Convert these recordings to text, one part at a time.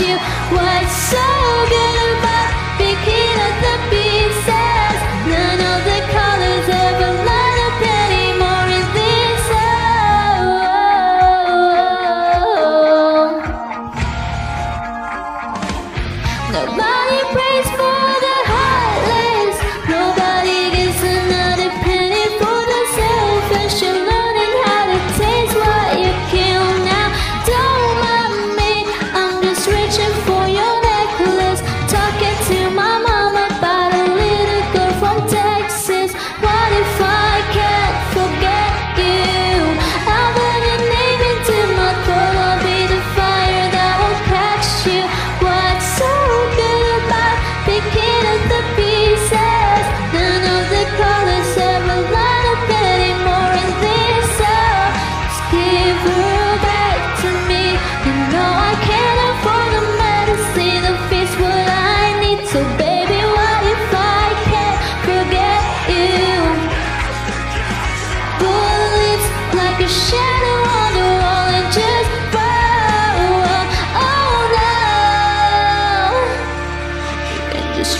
you. What's so good?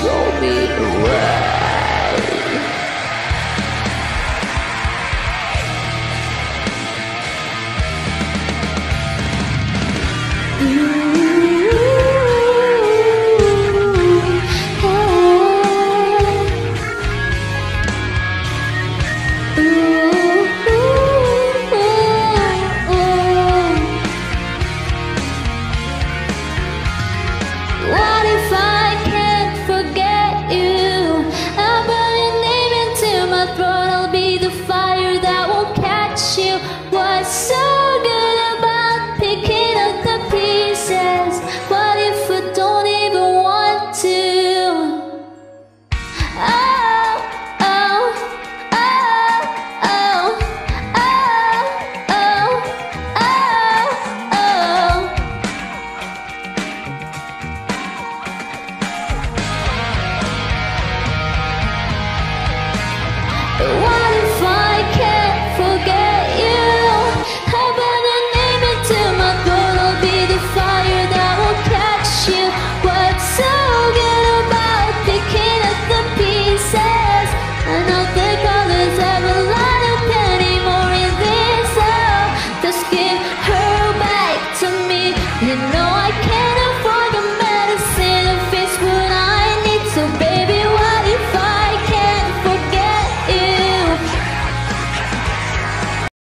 will be rare. so good.